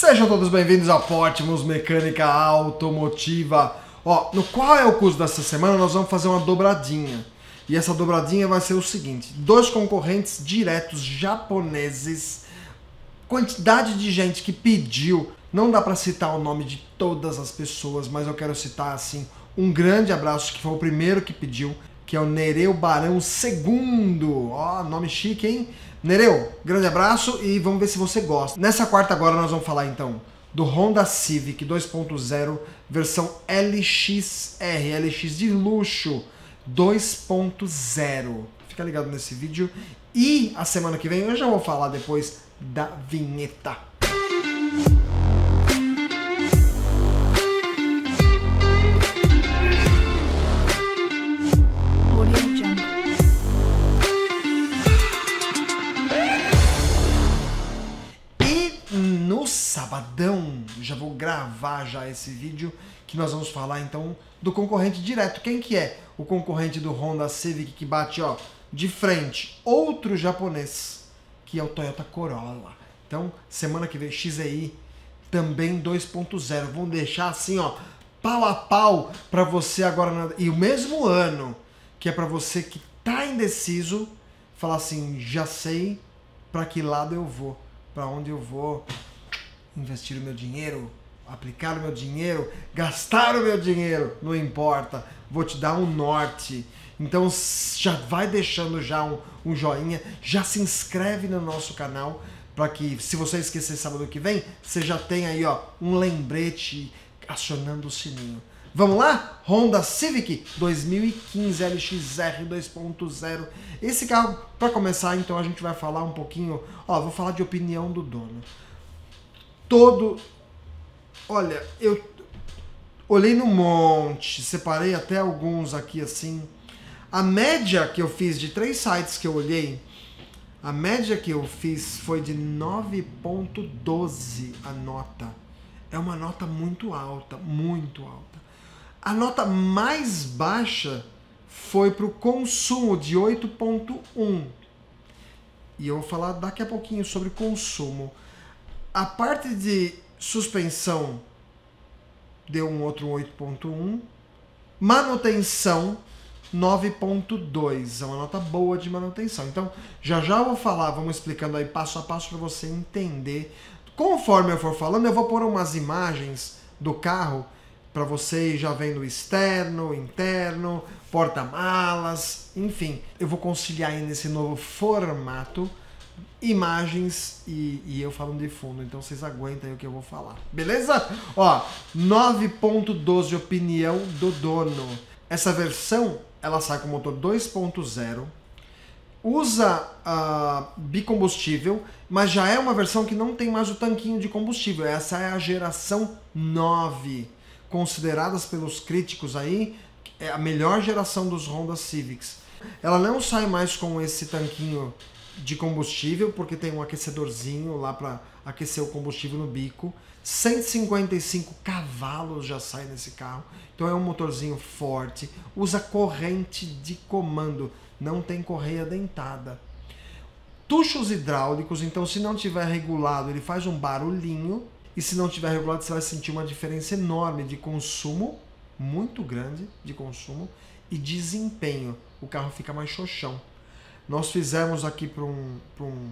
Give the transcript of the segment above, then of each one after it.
Sejam todos bem-vindos ao Portimus Mecânica Automotiva. Ó, no qual é o curso dessa semana nós vamos fazer uma dobradinha. E essa dobradinha vai ser o seguinte: dois concorrentes diretos japoneses, quantidade de gente que pediu. Não dá para citar o nome de todas as pessoas, mas eu quero citar assim um grande abraço que foi o primeiro que pediu, que é o Nereu Barão II. Ó, nome chique, hein? Nereu, grande abraço e vamos ver se você gosta. Nessa quarta agora nós vamos falar então do Honda Civic 2.0 versão LXR, LX de luxo 2.0. Fica ligado nesse vídeo e a semana que vem eu já vou falar depois da vinheta. Gravar já esse vídeo que nós vamos falar então do concorrente direto. Quem que é o concorrente do Honda Civic que bate, ó, de frente? Outro japonês, que é o Toyota Corolla. Então, semana que vem XEI também 2.0. Vamos deixar assim, ó, pau a pau para você agora na- e o mesmo ano, que é para você que tá indeciso, falar assim, já sei para que lado eu vou, para onde eu vou investir o meu dinheiro, aplicar o meu dinheiro, gastar o meu dinheiro, não importa, vou te dar um norte. Então já vai deixando já um, um joinha, já se inscreve no nosso canal para que se você esquecer sábado que vem, você já tem aí ó um lembrete acionando o sininho. Vamos lá? Honda Civic 2015 LXR 2.0. Esse carro, para começar, então a gente vai falar um pouquinho, ó, vou falar de opinião do dono. Todo Olha, eu olhei no monte, separei até alguns aqui assim. A média que eu fiz de três sites que eu olhei, a média que eu fiz foi de 9.12 a nota. É uma nota muito alta, muito alta. A nota mais baixa foi para o consumo de 8.1. E eu vou falar daqui a pouquinho sobre consumo. A parte de suspensão deu um outro 8.1. Manutenção 9.2. É uma nota boa de manutenção. Então, já já eu vou falar, vamos explicando aí passo a passo para você entender. Conforme eu for falando, eu vou pôr umas imagens do carro para você ir já vendo externo, interno, porta-malas, enfim. Eu vou conciliar aí nesse novo formato imagens e, e eu falando de fundo, então vocês aguentam aí o que eu vou falar. Beleza? Ó, 9.12 opinião do dono. Essa versão, ela sai com motor 2.0, usa ah, bicombustível, mas já é uma versão que não tem mais o tanquinho de combustível. Essa é a geração 9, consideradas pelos críticos aí é a melhor geração dos Honda Civics. Ela não sai mais com esse tanquinho de combustível, porque tem um aquecedorzinho lá para aquecer o combustível no bico. 155 cavalos já sai nesse carro. Então é um motorzinho forte, usa corrente de comando, não tem correia dentada. Tuchos hidráulicos, então se não tiver regulado, ele faz um barulhinho, e se não tiver regulado, você vai sentir uma diferença enorme de consumo, muito grande de consumo e desempenho. O carro fica mais xoxão. Nós fizemos aqui para um, um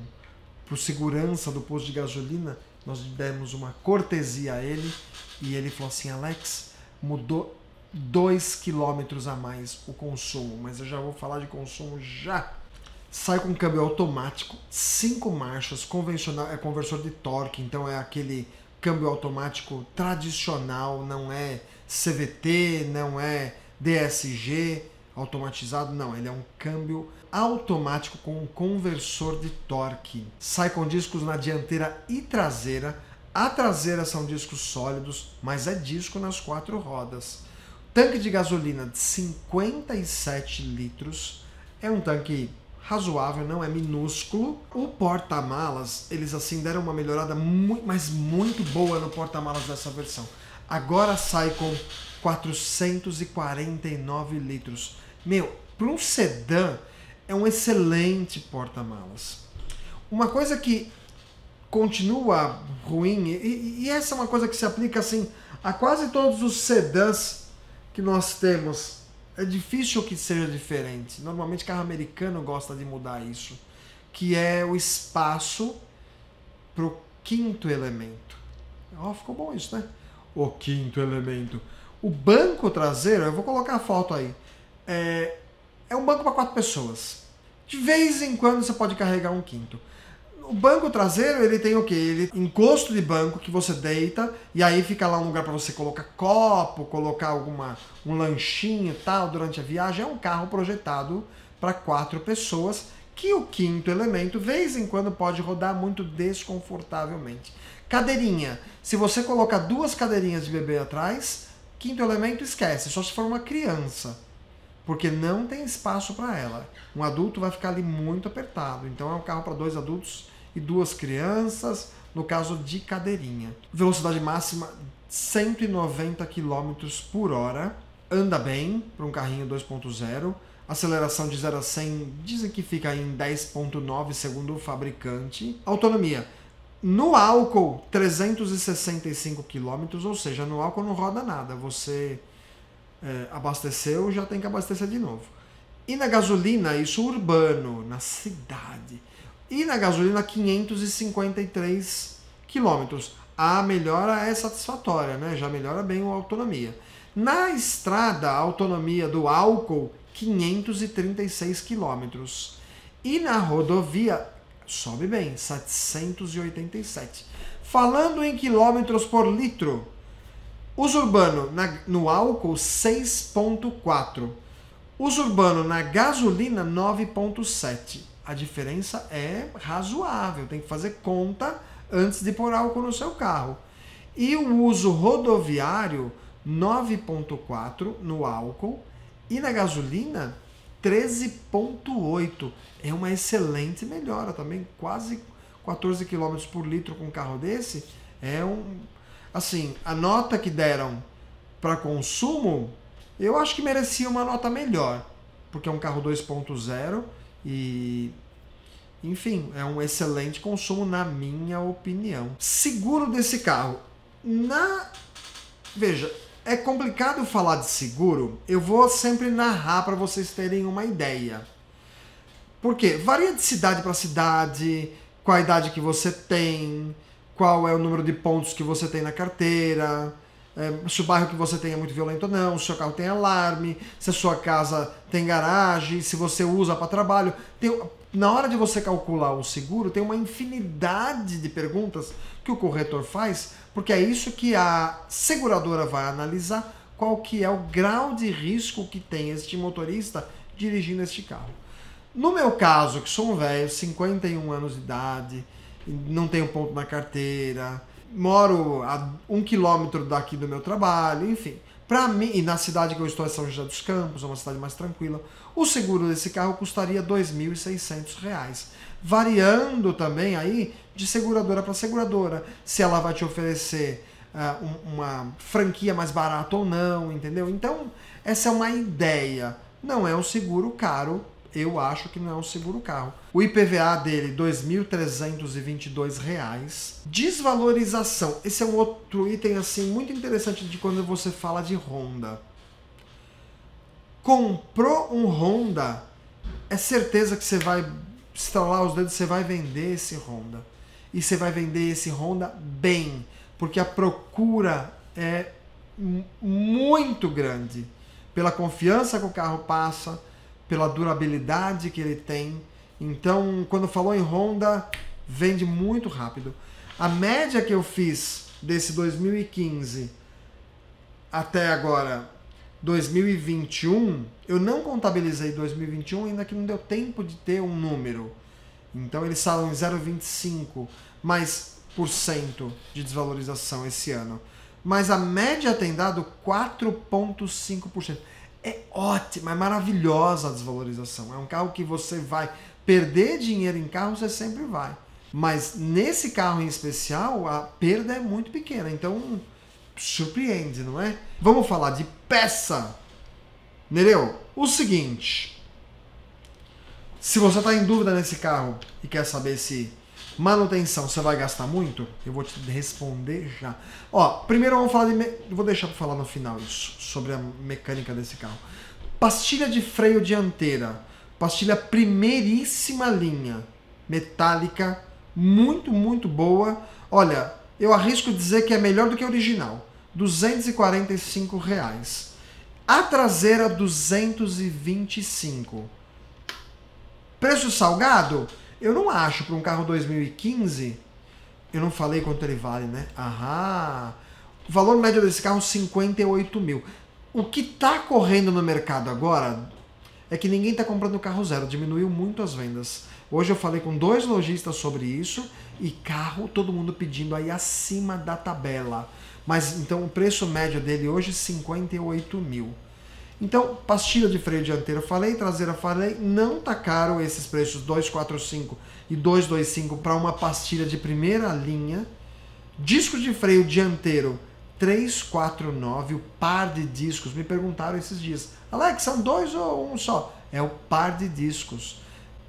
pro segurança do posto de gasolina, nós demos uma cortesia a ele e ele falou assim: Alex, mudou 2 km a mais o consumo, mas eu já vou falar de consumo já. Sai com câmbio automático, 5 marchas, convencional, é conversor de torque, então é aquele câmbio automático tradicional, não é CVT, não é DSG automatizado, não, ele é um câmbio automático com um conversor de torque. Sai com discos na dianteira e traseira. A traseira são discos sólidos, mas é disco nas quatro rodas. Tanque de gasolina de 57 litros. É um tanque razoável, não é minúsculo. O porta-malas, eles assim deram uma melhorada muito, mas muito boa no porta-malas dessa versão. Agora sai com 449 litros. Meu, para um sedã é um excelente porta-malas. Uma coisa que continua ruim. E, e, essa é uma coisa que se aplica assim a quase todos os sedãs que nós temos. É difícil que seja diferente. Normalmente carro americano gosta de mudar isso, que é o espaço para o quinto elemento. Ó, oh, ficou bom isso, né? O quinto elemento. O banco traseiro, eu vou colocar a foto aí. É, é um banco para quatro pessoas. De vez em quando você pode carregar um quinto. O banco traseiro, ele tem o quê? Ele encosto de banco que você deita e aí fica lá um lugar para você colocar copo, colocar alguma um lanchinho tal durante a viagem. É um carro projetado para quatro pessoas que o quinto elemento, vez em quando, pode rodar muito desconfortavelmente. Cadeirinha. Se você colocar duas cadeirinhas de bebê atrás, quinto elemento esquece, só se for uma criança porque não tem espaço para ela. Um adulto vai ficar ali muito apertado. Então é um carro para dois adultos e duas crianças, no caso de cadeirinha. Velocidade máxima 190 km por hora. Anda bem para um carrinho 2.0. Aceleração de 0 a 100 dizem que fica em 10.9 segundo o fabricante. Autonomia. No álcool, 365 km, ou seja, no álcool não roda nada. Você é, abasteceu, já tem que abastecer de novo. E na gasolina, isso urbano, na cidade. E na gasolina, 553 quilômetros. A melhora é satisfatória, né? já melhora bem a autonomia. Na estrada, a autonomia do álcool, 536 quilômetros. E na rodovia, sobe bem, 787. Falando em quilômetros por litro, Uso urbano na, no álcool 6.4. Uso urbano na gasolina 9.7. A diferença é razoável, tem que fazer conta antes de pôr álcool no seu carro. E o uso rodoviário 9.4 no álcool e na gasolina 13.8. É uma excelente melhora também, quase 14 km por litro com um carro desse. É um assim, a nota que deram para consumo, eu acho que merecia uma nota melhor, porque é um carro 2.0 e enfim, é um excelente consumo na minha opinião. Seguro desse carro. Na Veja, é complicado falar de seguro. Eu vou sempre narrar para vocês terem uma ideia. Porque varia de cidade para cidade, qual a idade que você tem, qual é o número de pontos que você tem na carteira, é, se o bairro que você tem é muito violento ou não, se o seu carro tem alarme, se a sua casa tem garagem, se você usa para trabalho. Tem, na hora de você calcular o seguro, tem uma infinidade de perguntas que o corretor faz, porque é isso que a seguradora vai analisar qual que é o grau de risco que tem este motorista dirigindo este carro. No meu caso, que sou um velho, 51 anos de idade, não tenho ponto na carteira, moro a um quilômetro daqui do meu trabalho, enfim. Para mim, e na cidade que eu estou é São José dos Campos, é uma cidade mais tranquila, o seguro desse carro custaria R$ 2.600, variando também aí de seguradora para seguradora, se ela vai te oferecer uh, um, uma franquia mais barata ou não, entendeu? Então, essa é uma ideia. Não é um seguro caro eu acho que não é um seguro carro. O IPVA dele, R$ 2.322. Desvalorização. Esse é um outro item assim muito interessante de quando você fala de Honda. Comprou um Honda, é certeza que você vai estralar os dedos, você vai vender esse Honda. E você vai vender esse Honda bem, porque a procura é muito grande pela confiança que o carro passa, pela durabilidade que ele tem. Então, quando falou em Honda, vende muito rápido. A média que eu fiz desse 2015 até agora 2021, eu não contabilizei 2021 ainda que não deu tempo de ter um número. Então eles falam em 0,25 mais por cento de desvalorização esse ano. Mas a média tem dado 4,5% é ótima, é maravilhosa a desvalorização. É um carro que você vai perder dinheiro em carro, você sempre vai. Mas nesse carro em especial, a perda é muito pequena. Então, surpreende, não é? Vamos falar de peça. Nereu, o seguinte. Se você está em dúvida nesse carro e quer saber se Manutenção, você vai gastar muito? Eu vou te responder já. Ó, primeiro vamos falar de. Me... Vou deixar para falar no final isso, sobre a mecânica desse carro. Pastilha de freio dianteira. Pastilha primeiríssima linha. Metálica. Muito, muito boa. Olha, eu arrisco dizer que é melhor do que a original. 245 reais. A traseira 225. Preço salgado? Eu não acho para um carro 2015. Eu não falei quanto ele vale, né? Aham. O valor médio desse carro 58 mil. O que está correndo no mercado agora é que ninguém está comprando carro zero. Diminuiu muito as vendas. Hoje eu falei com dois lojistas sobre isso e carro todo mundo pedindo aí acima da tabela. Mas então o preço médio dele hoje 58 mil. Então, pastilha de freio dianteiro falei, traseira falei, não tá caro esses preços 245 e 225 para uma pastilha de primeira linha. Disco de freio dianteiro 349, o par de discos. Me perguntaram esses dias, Alex, são dois ou um só? É o par de discos.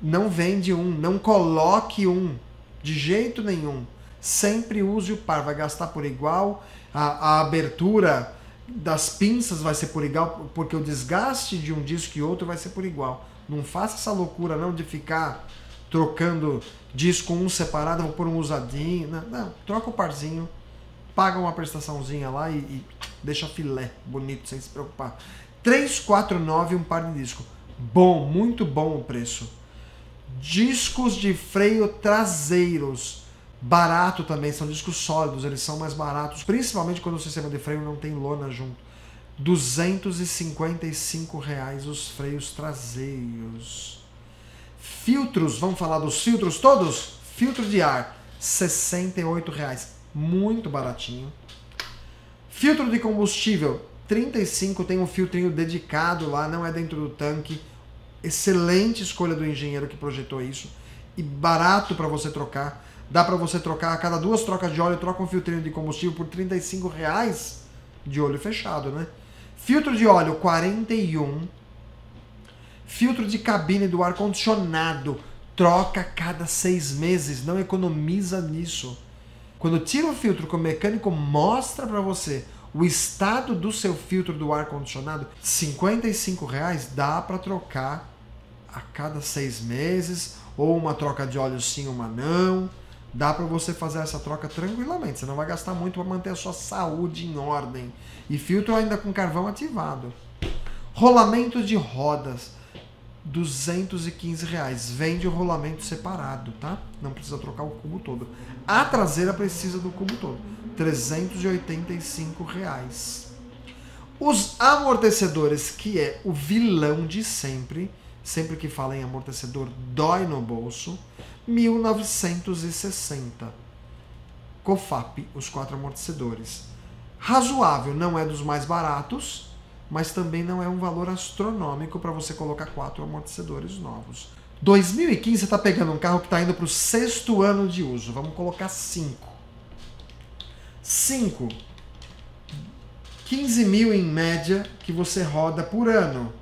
Não vende um, não coloque um, de jeito nenhum. Sempre use o par, vai gastar por igual. A, a abertura das pinças vai ser por igual, porque o desgaste de um disco e outro vai ser por igual. Não faça essa loucura não de ficar trocando disco um separado, vou pôr um usadinho. Não, não, troca o parzinho, paga uma prestaçãozinha lá e, e deixa filé bonito, sem se preocupar. 349 um par de disco. Bom, muito bom o preço. Discos de freio traseiros Barato também, são discos sólidos, eles são mais baratos, principalmente quando o sistema de freio não tem lona junto. 255 reais os freios traseiros. Filtros, vamos falar dos filtros todos? Filtro de ar, 68 reais, muito baratinho. Filtro de combustível, 35, tem um filtrinho dedicado lá, não é dentro do tanque. Excelente escolha do engenheiro que projetou isso e barato para você trocar. Dá para você trocar a cada duas trocas de óleo, troca um filtrinho de combustível por 35 reais de olho fechado, né? Filtro de óleo 41. Filtro de cabine do ar condicionado troca a cada seis meses, não economiza nisso. Quando tira o filtro que o mecânico mostra para você o estado do seu filtro do ar condicionado, 55 reais dá para trocar a cada seis meses ou uma troca de óleo sim, uma não dá para você fazer essa troca tranquilamente. Você não vai gastar muito para manter a sua saúde em ordem. E filtro ainda com carvão ativado. Rolamento de rodas, 215 reais. Vende o rolamento separado, tá? Não precisa trocar o cubo todo. A traseira precisa do cubo todo, 385 reais. Os amortecedores, que é o vilão de sempre, sempre que fala em amortecedor, dói no bolso. 1960. COFAP, os quatro amortecedores. Razoável, não é dos mais baratos, mas também não é um valor astronômico para você colocar quatro amortecedores novos. 2015 você está pegando um carro que está indo para o sexto ano de uso. Vamos colocar cinco. Cinco. 15 mil em média que você roda por ano.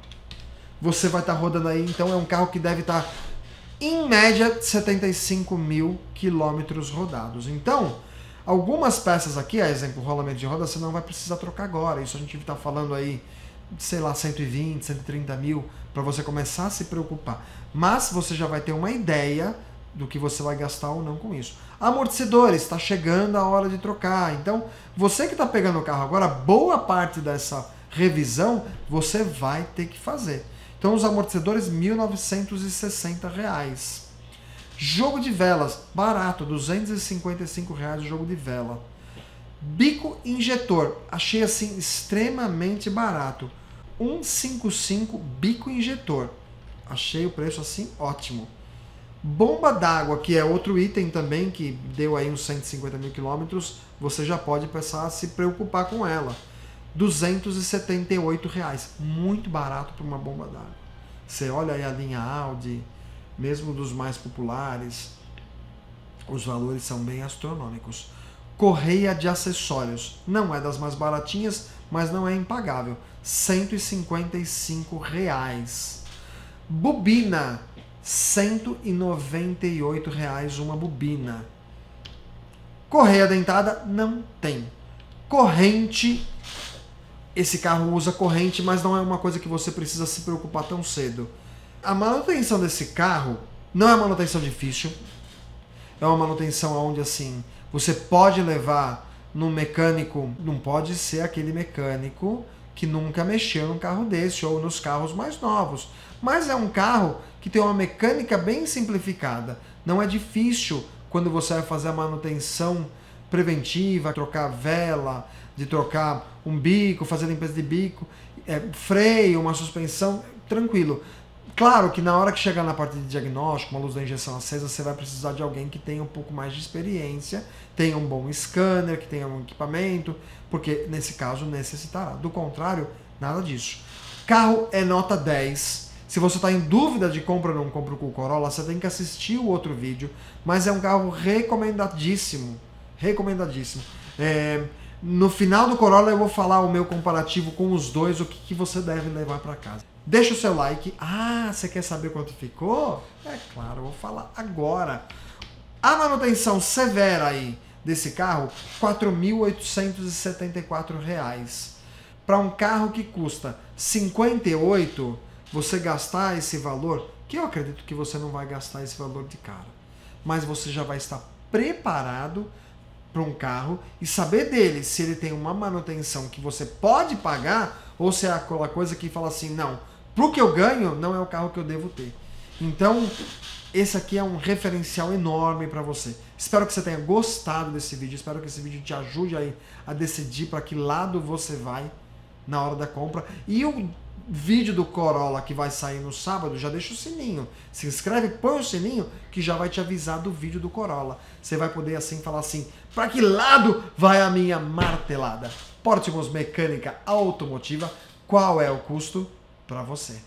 Você vai estar tá rodando aí, então é um carro que deve estar tá em média 75 mil quilômetros rodados. Então, algumas peças aqui, a exemplo, rolamento de roda, você não vai precisar trocar agora. Isso a gente está falando aí, sei lá, 120, 130 mil, para você começar a se preocupar. Mas você já vai ter uma ideia do que você vai gastar ou não com isso. Amortecedores, está chegando a hora de trocar. Então, você que está pegando o carro agora, boa parte dessa revisão você vai ter que fazer. Então os amortecedores 1.960 reais. Jogo de velas, barato, 255 reais o jogo de vela. Bico injetor, achei assim extremamente barato. 155 bico injetor. Achei o preço assim ótimo. Bomba d'água, que é outro item também que deu aí uns 150 mil quilômetros, você já pode começar a se preocupar com ela. 278 reais, muito barato para uma bomba d'água. Você olha aí a linha Audi, mesmo dos mais populares, os valores são bem astronômicos. Correia de acessórios, não é das mais baratinhas, mas não é impagável, 155 reais. Bobina, 198 reais uma bobina. Correia dentada não tem. Corrente, esse carro usa corrente, mas não é uma coisa que você precisa se preocupar tão cedo. A manutenção desse carro não é manutenção difícil. É uma manutenção onde assim você pode levar num mecânico, não pode ser aquele mecânico que nunca mexeu num carro desse ou nos carros mais novos. Mas é um carro que tem uma mecânica bem simplificada. Não é difícil quando você vai fazer a manutenção preventiva, trocar vela, de trocar um bico, fazer limpeza de bico, é, freio, uma suspensão, tranquilo. Claro que na hora que chegar na parte de diagnóstico, uma luz da injeção acesa, você vai precisar de alguém que tenha um pouco mais de experiência, tenha um bom scanner, que tenha um equipamento, porque nesse caso necessitará. Do contrário, nada disso. Carro é nota 10. Se você está em dúvida de compra ou não compra com o Corolla, você tem que assistir o outro vídeo, mas é um carro recomendadíssimo. Recomendadíssimo. É, no final do Corolla eu vou falar o meu comparativo com os dois, o que, que você deve levar para casa. Deixa o seu like. Ah, você quer saber quanto ficou? É claro, eu vou falar agora. A manutenção severa aí desse carro, R$ 4.874. Para um carro que custa 58, você gastar esse valor, que eu acredito que você não vai gastar esse valor de cara, mas você já vai estar preparado para um carro e saber dele se ele tem uma manutenção que você pode pagar ou se é aquela coisa que fala assim, não, pro que eu ganho, não é o carro que eu devo ter. Então, esse aqui é um referencial enorme para você. Espero que você tenha gostado desse vídeo, espero que esse vídeo te ajude aí a decidir para que lado você vai na hora da compra. E o vídeo do Corolla que vai sair no sábado, já deixa o sininho. Se inscreve, põe o sininho que já vai te avisar do vídeo do Corolla. Você vai poder assim falar assim, para que lado vai a minha martelada? Portimos Mecânica Automotiva, qual é o custo? para você.